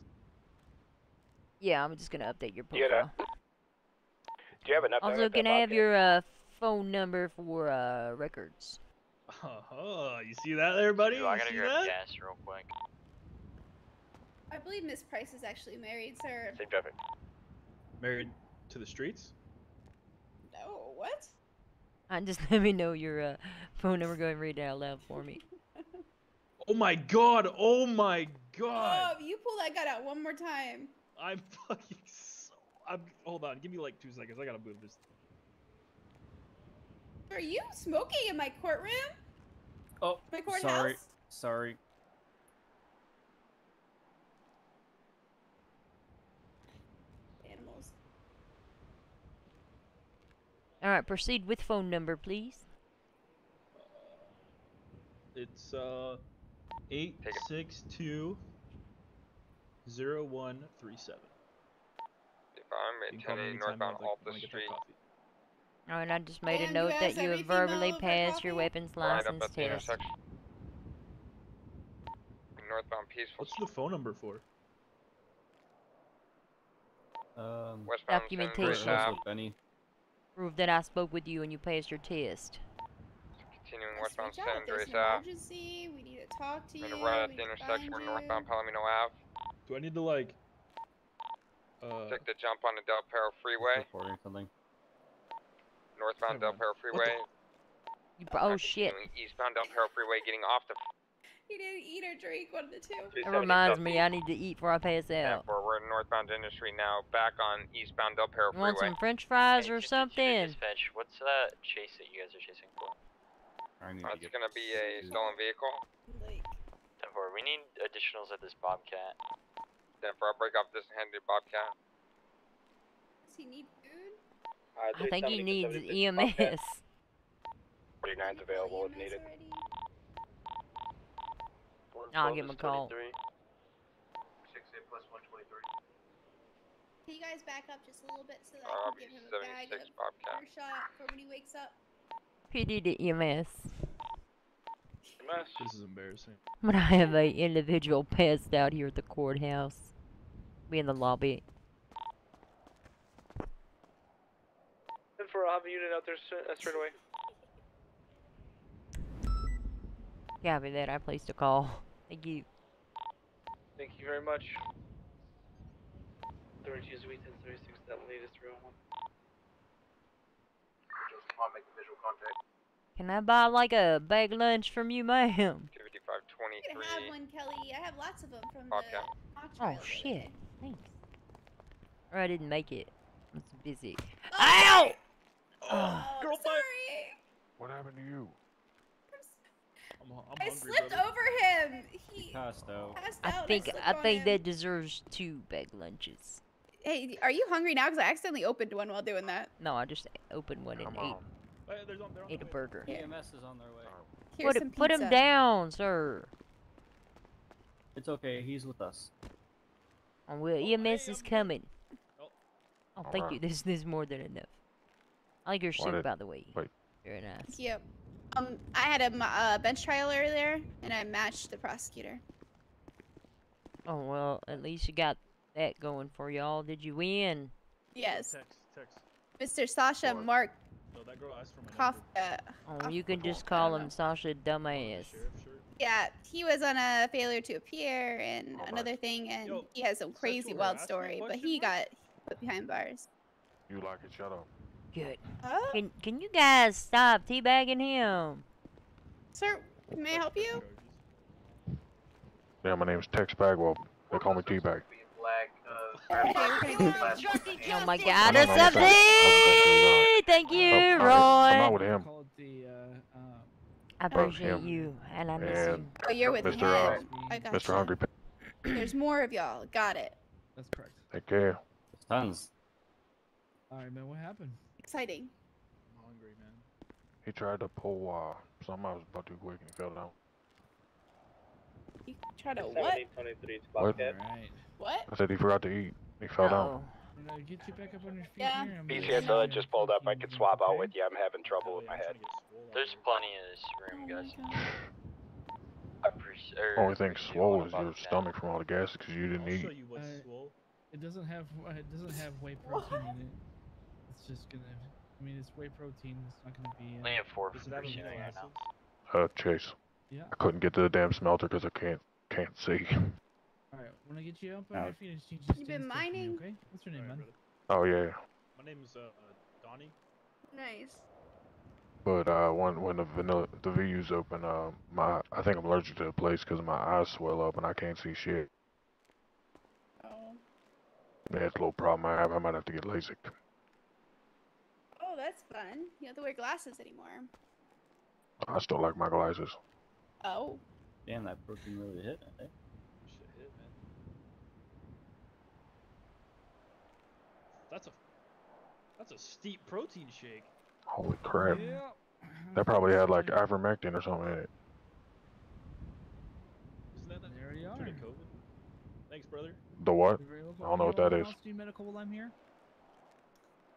Yeah, I'm just gonna update your Do you, have profile. a, do you have enough? Also, can I have your uh, phone number for uh records. Oh, you see that there, buddy? Dude, I gotta see grab that? gas real quick. I believe Miss Price is actually married, sir. Safe traffic. Married to the streets? No, what? Uh, just let me know your uh, phone number. Go ahead and read it out loud for me. Oh my god! Oh my god! Oh, you pull that gun out one more time. I'm fucking so. I'm. Hold on. Give me like two seconds. I gotta move this. Are you smoking in my courtroom? Oh, My courthouse? sorry, sorry. All right, proceed with phone number, please. It's uh, eight six two zero one three seven. If I'm You can call me attending anytime you northbound want, like, Alta wanna get that Street. All right, I just made a note you that you have verbally passed your weapons right license at the test. Northbound Peaceful. What's the phone number for? Um, Westbound Documentation. Benny. Prove that I spoke with you and you passed your test. Continuing Let's westbound reach San Andreas Ave. emergency. We need to talk to I'm you. gonna right at the intersection find where you. northbound Palomino Ave. Do I need to like? Uh, Take the jump on the Del Perro Freeway. Recording something. Northbound Del Perro Freeway. You, oh shit! Continuing eastbound Del Perro Freeway, getting off the He didn't eat or drink, one of the two. That reminds me, I need to eat before I pass out. We're, we're in northbound Industry now, back on eastbound Del Perro You want some French fries or something? Dispatch, what's that chase that you guys are chasing for? I need Uh, it's gonna be a stolen vehicle. Like, Denver, we need additionals at this Bobcat. Denver, I'll break off this and hand you Bobcat. does he need food? I think he needs EMS. 49's available if needed. I'll give him a call. Six eight plus one twenty three. Can you guys back up just a little bit so that Uh, I can give him a bag of Bobcat. shot for when he wakes up? PD to EMS. This is embarrassing. But I have a individual passed out here at the courthouse. Be in the lobby. And for I'll a unit out there straight, uh, straight away. Copy that. I placed a call. Thank you. Thank you very much. Authority is within 36, that latest real one. Just want to make a visual contact. Can I buy like a bag lunch from you, ma'am? 5523. You can have one, Kelly. I have lots of them from Bobcat. the Oh trial the other shit. Thanks. Or I didn't make it. I was busy. Oh! Ow! Oh, Girl, sorry. What happened to you? I'm, I'm I hungry, slipped brother. over him. He Passed out. passed I out. think slipped I think him. that deserves two bag lunches. Hey, are you hungry now? Because I accidentally opened one while doing that. No, I just opened one and Come ate on. Hey, on, on ate a way. burger. EMS is on their way. Here's Put some it, put him down, sir. It's okay. He's with us. Oh, well, Oh, EMS hey, is I'm coming. Oh. Oh, thank you. This, this is more than enough. I like your Why suit, by the way. wait. Very nice. Yep. Um, I had a uh, bench trial earlier, and I matched the prosecutor. Oh well, at least you got that going for y'all. Did you win? Yes, Text, text. Mr. Sasha What? Mark No, that girl asked for my. Kafka. Oh, you can just call him. Sasha dumbass. Yeah, he was on a failure to appear and Oh, another thing, and Yo, he has some crazy wild story, but he got put behind bars. You like it? Shut up. Good. Oh, Can can you guys stop teabagging him? sir, may I help you? Yeah, my name's Tex Bagwell. They call me T-Bag. Flag, Okay, we're gonna Oh my God, no, a no, I'm subsidy! saying- Thank you, I'm not- I'm not with him. Called the uh, um, I appreciate him. you, and I miss And you. Oh, you're with Mr. him. Uh, I got Mr. Hungry. P- There's more of y'all. Got it. that's correct. Take care. Tons. All right, man. What happened? Exciting. I'm hungry, man. He tried to pull uh, something I was about too quick and he fell down. He tried to what? What? Bobcat. All right. What? I said he forgot to eat. He fell down. Oh, Well, now get you back up on your feet Yeah. here. I'm BCS, gonna- uh, just pulled up. I could swap out with you. I'm having trouble with my head. trying to get swole out There's plenty of this room, Oh guys. I er, Only thing appreciate swole is your that. stomach from all the gas because you didn't I'll show eat. you what's Uh, swole. It doesn't have. It doesn't have whey protein in it. It's just gonna. I mean, it's whey protein. It's not gonna be. Uh, Only have four Does it have a percent right now. Uh, Chase. Yeah. I couldn't get to the damn smelter because I can't can't see. All right. When I get you up on Ouch. your feet, you just You've been still for me, mining? Okay. What's your name, man? Oh yeah. My name's uh, Donnie. Nice. But uh, when when the vanilla the VU's open, uh, my I think I'm allergic to the place because my eyes swell up and I can't see shit. Oh. Yeah, it's a little problem I have. I might have to get LASIK. That's fun. You don't have to wear glasses anymore. I still like my glasses. Oh. Damn, that protein really hit. I think. Shit hit, man. That's a that's a steep protein shake. Holy crap! Yeah. That probably had like ivermectin or something in it. Isn't that that There you are. of COVID? Thanks, brother. The what? You're very welcome. I don't know what that is. Do medical while I'm here?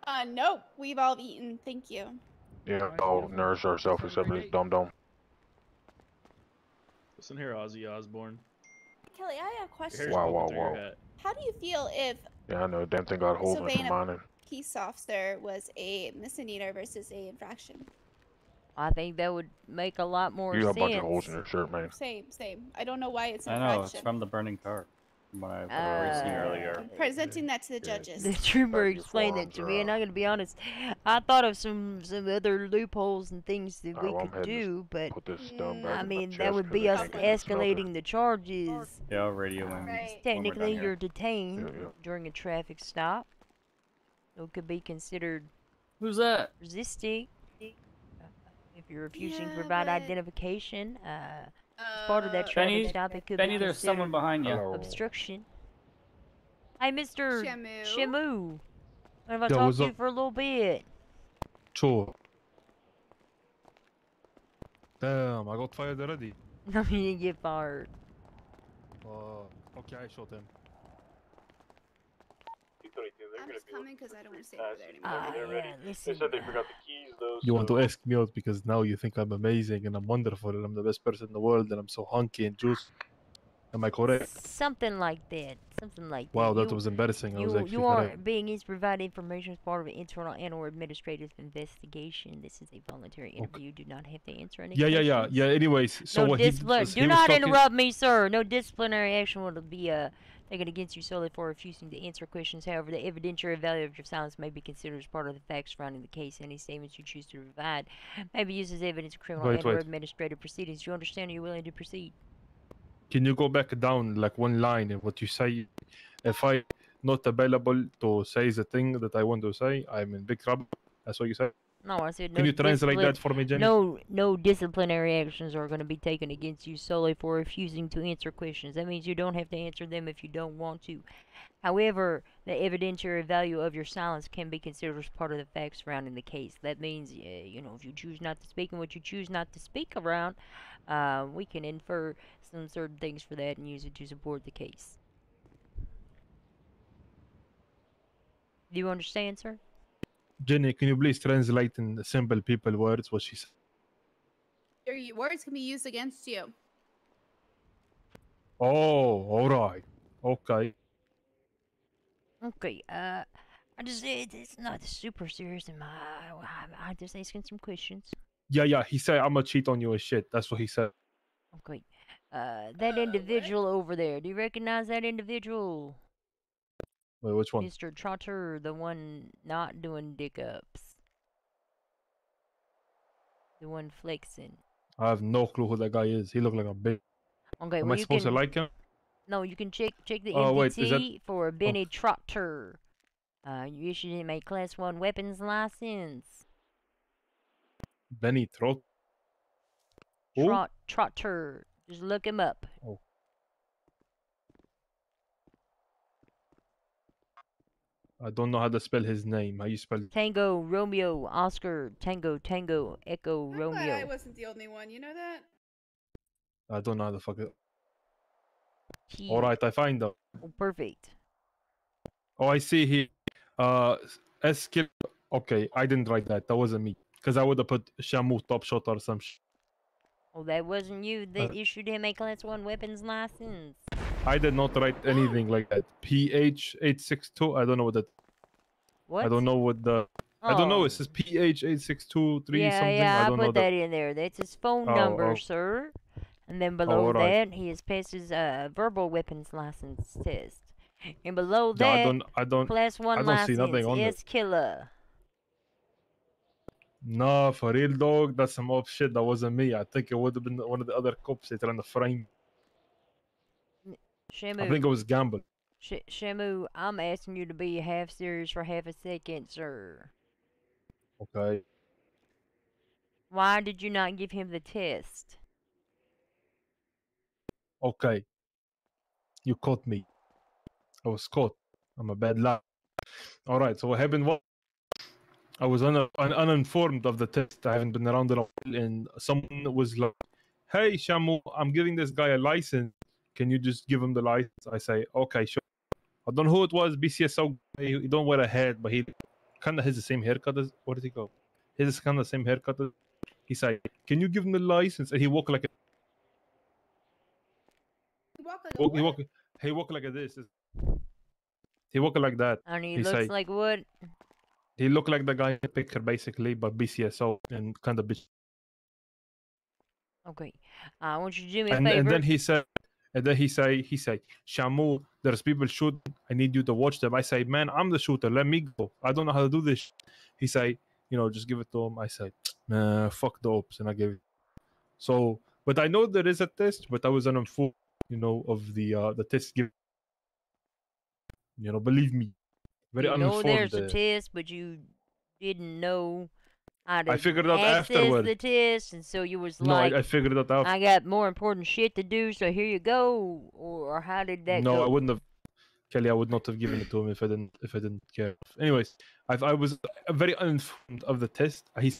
Uh, nope. We've all eaten. Thank you. Yeah, I'll nourish ourselves except for this dum dum. Listen here, Ozzy Osbourne. Kelly, I have a Your question. Wow, wow, wow. How do you feel if Yeah, I know. Damn thing got holes in it disobeying from a mining. peace officer was a misdemeanor versus a infraction? I think that would make a lot more You got a bunch of holes in your shirt, man. Same, same. I don't know why it's an I an know it's from the burning car. From what I was Uh, racing earlier. Presenting that to the judges. The trooper explained it to me, and I'm gonna be honest. I thought of some some other loopholes and things that we I'm could do, but Put this stone back I mean that would be us can't get in the smelter. escalating the charges. Yeah, radio when, Right. when we're done Technically, you're detained Yeah, yeah. during a traffic stop. So it could be considered Who's that? resisting uh, if you're refusing to provide but- identification. Uh, as part of that Uh, Benny, stop, it could Benny, be there's someone behind you. Hello. obstruction. Hey, Mr. Shamu? Shamu. What if I Yo, talk to you for a little bit? Sure. Damn, I got fired already. No, you didn't get fired. Uh, okay, I shot him. I'm just coming because I don't want to stay over there Ah, anymore. yeah, listen. keys though. You want to ask me out because now you think I'm amazing and I'm wonderful and I'm the best person in the world and I'm so hunky and juicy. Am I correct? Something like that. Something like that. Wow, that You- was embarrassing. I You, was actually you correct. are being used to provide information as part of an internal and or administrative investigation. This is a voluntary interview. You do not have to answer any Yeah, yeah, yeah, yeah. Anyways, so no what he did discipline. was Do he not talking- interrupt me, sir. No disciplinary action will be uh, taken against you solely for refusing to answer questions. However, the evidentiary value of your silence may be considered as part of the facts surrounding the case. Any statements you choose to provide may be used as evidence in criminal Wait, and or administrative proceedings. Do you understand? Are you willing to proceed? Can you go back down like one line in what you say? If I'm not available to say the thing that I want to say, I'm in big trouble. That's what you said. No, I said no. Can you translate that for me, Jenny? No, no disciplinary actions are going to be taken against you solely for refusing to answer questions. That means you don't have to answer them if you don't want to. However, the evidentiary value of your silence can be considered as part of the facts surrounding the case. That means, uh, you know, if you choose not to speak and what you choose not to speak around, uh, we can infer some certain things for that and use it to support the case. Do you understand, sir? Jenny, can you please translate in simple people words what she said? Your words can be used against you. Oh, all right. Okay. Okay, uh, I just, it, it's not super serious in my, I, I'm just asking some questions. Yeah, yeah. He said I'm gonna cheat on you and shit. That's what he said. Okay, uh, that individual over there, do you recognize that individual? Wait, which one? Mr. Trotter, the one not doing dick ups. The one flexing. I have no clue who that guy is. He looked like a bitch. Okay, Am well I supposed can, to like him? No, you can check check the Oh, wait, that- for Benny Trotter. Uh, you issued him a Class 1 weapons license. Benny Trot. Trot Trotter. Just look him up. Oh. I don't know how to spell his name. How you spell? Tango, Romeo, Oscar, Tango, Tango, Echo, I'm glad I wasn't the only one. You know that? I don't know how to fuck it. T. All right, I find out. Oh, perfect. Oh, I see here. Uh, S kill. Okay, I didn't write that. That wasn't me. Because I would have put Shamu top shot or some sh- Oh, that wasn't you that Uh, issued him a Class 1 weapons license. I did not write anything like that. PH862. I don't know what that. What? I don't know what the. Oh. I don't know. Oh. It says PH eight six two three yeah, something. yeah, I I put know that in there. That's his phone Oh, number, oh. sir. And then below alright. that, he has passed his uh, verbal weapons license test. And below Yeah, I that, don't. I don't. class one I don't see license nothing on is it. killer. No, for real, dog. That's some old shit. That wasn't me. I think it would have been one of the other cops that trying to frame. Shamu, I think it was Gamble. Sh- Shamu, I'm asking you to be half serious for half a second, sir. Okay. Why did you not give him the test? Okay. You caught me. I was caught. I'm a bad lad. All right. So what happened was I was un- un- uninformed of the test. I haven't been around in a while, and someone was like, "Hey, Shamu, I'm giving this guy a license. Can you just give him the license?" I say, "Okay, sure." I don't know who it was. BCSO. He, he don't wear a hat, but he kind of has the same haircut as. What did he go? He has kind of the same haircut. As, he said, "Can you give him the license?" And he walk like a Walk like walk, he walk he walk like this. He walk like that. And he, he looks say, like what? he look like the guy in the picture basically, but BCSO and kind of bitch. Okay. Uh, I want you to do me a And, favor. and then he said, and then he say, he say, Shamu, there's people shooting. I need you to watch them. I say, man, I'm the shooter. Let me go. I don't know how to do this. He say, you know, just give it to him. I say, nah, fuck the ops, and I gave it. So, but I know there is a test, but I was uninformed, you know, of the uh the test given. You know, believe me, very you know uninformed. there's a test, but you didn't know to I figured it out afterward. the test, and so you was No, like, I, I figured it out. I got more important shit to do, so here you go. Or, or how did that no, go? I wouldn't have. Kelly, I would not have given it to him if I didn't if I didn't care. Anyways, I I was very uninformed of the test. He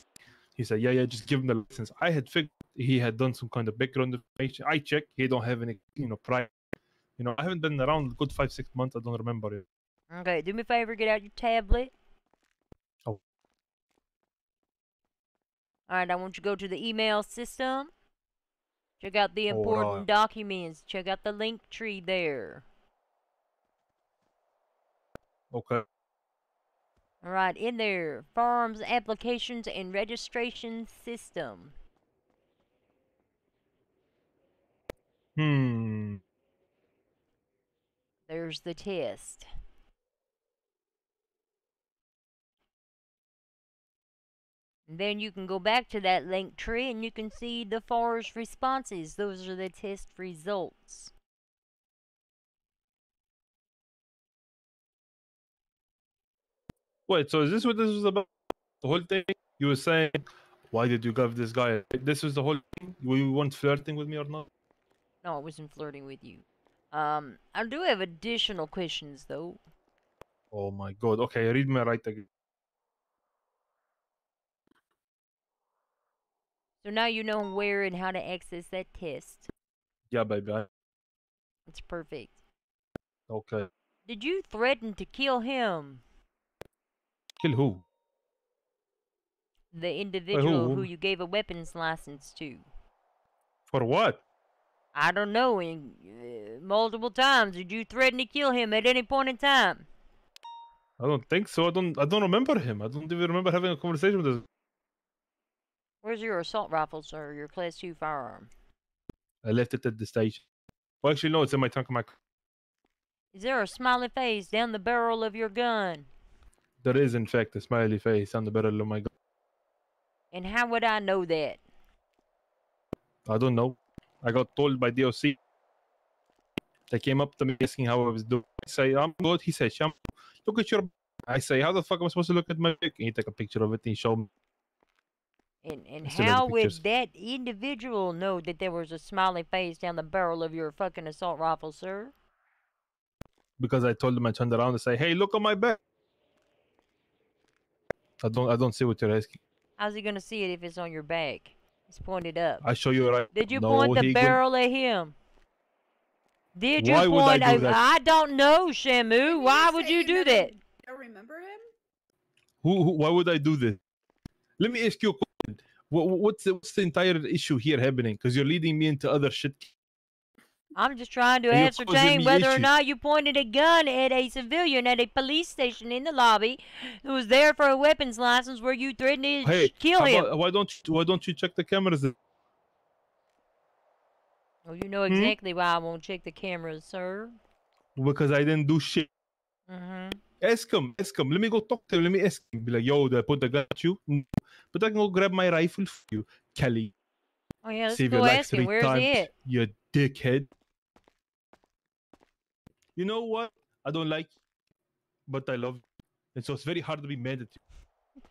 he said, yeah, yeah, just give him the license. I had figured he had done some kind of background information. I checked. He don't have any, you know, prior. You know, I haven't been around a good five six months. I don't remember it. Okay, do me a favor, get out your tablet. Oh. Alright, I want you to go to the email system. Check out the Hold important on. documents. Check out the link tree there. Okay. Alright, in there, Farms Applications and Registration System. Hmm. There's the test. Then you can go back to that link tree and you can see the forest responses. Those are the test results. Wait. So is this what this was about? The whole thing? You were saying, why did you give this guy? This was the whole thing. You weren't flirting with me or not? No, I wasn't flirting with you. Um, I do have additional questions though. Oh my god. Okay, read me right again. So now you know where and how to access that test. Yeah, baby. I- It's perfect. Okay. Did you threaten to kill him? Kill who? The individual who who? you gave a weapons license to? For what? I don't know. In, uh, multiple times. Did you threaten to kill him at any point in time? I don't think so. I don't. I don't remember him. I don't even remember having a conversation with this. Where's your assault rifle, sir? Your class two firearm. I left it at the station. Well, actually, no. It's in my trunk of my. car. Is there a smiley face down the barrel of your gun? There is, in fact, a smiley face on the barrel of my gun. And how would I know that? I don't know. I got told by DOC. They came up to me asking how I was doing. I say, I'm good. He said, Sham, look at your. I say, how the fuck am I supposed to look at my pic? And he take a picture of it and he showed me. And and I still how would pictures. that individual know that there was a smiley face down the barrel of your fucking assault rifle, sir? because I told him I turned around and say, "Hey, look on my back." I don't. I don't see what you're asking. How's he gonna see it if it's on your back? It's pointed up. I show you right. Did you no, point the he go- barrel at him? Did you Why would I point? do a- that? I don't know, Shamu. Why would you do that? don't remember him? Who, who? Why would I do this? Let me ask you a question. What, what's the, what's the entire issue here happening? Because you're leading me into other shit. I'm just trying to ascertain whether or not you pointed a gun at a civilian at a police station in the lobby who was there for a weapons license where you threatened to Hey, kill him. about- why don't you, why don't you check the cameras? Well, you know Hmm? exactly why I won't check the cameras, sir. Because I didn't do shit. Mm-hmm. Ask him, ask him. Let me go talk to him. Let me ask him. Be like, yo, did I put the gun at you? No. But I can go grab my rifle for you, Kelly. Oh yeah, let's Save go your life ask him. three Where's times, he at? You dickhead. You know what? I don't like you, but I love you. And so it's very hard to be mad at you.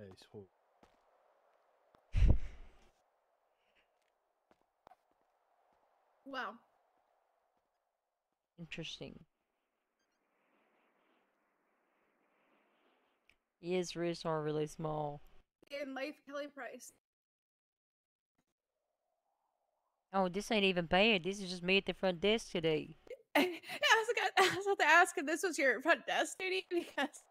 Asshole. Wow. Interesting. His wrists are really small. In life, Kelly Price. Oh, this ain't even bad. This is just me at the front desk today. I was, gonna, I was about to ask if this was your front desk duty because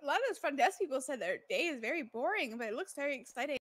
a lot of those front desk people said their day is very boring, but it looks very exciting.